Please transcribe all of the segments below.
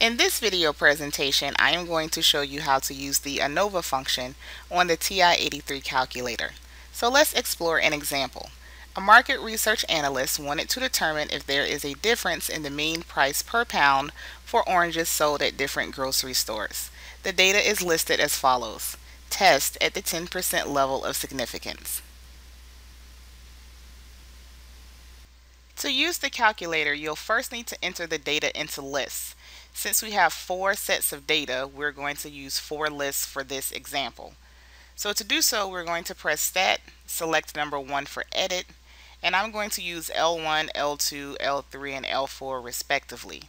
In this video presentation, I am going to show you how to use the ANOVA function on the TI-83 calculator. So let's explore an example. A market research analyst wanted to determine if there is a difference in the mean price per pound for oranges sold at different grocery stores. The data is listed as follows. Test at the 10% level of significance. To use the calculator, you'll first need to enter the data into lists. Since we have four sets of data, we're going to use four lists for this example. So to do so, we're going to press Stat, select number 1 for Edit, and I'm going to use L1, L2, L3, and L4 respectively.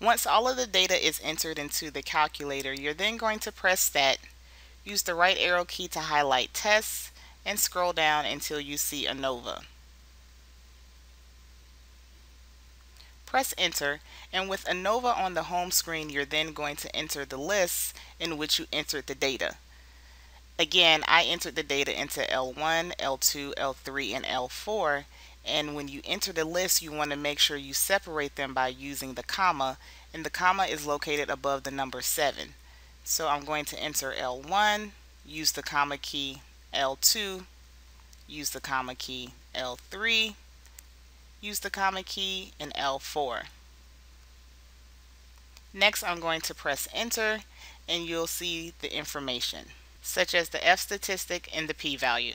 Once all of the data is entered into the calculator, you're then going to press Stat, use the right arrow key to highlight Tests, and scroll down until you see ANOVA. Press enter, and with ANOVA on the home screen, you're then going to enter the lists in which you entered the data. Again, I entered the data into L1, L2, L3, and L4, and when you enter the list you want to make sure you separate them by using the comma and the comma is located above the number 7 so I'm going to enter L1 use the comma key L2 use the comma key L3 use the comma key and L4 next I'm going to press enter and you'll see the information such as the F statistic and the p-value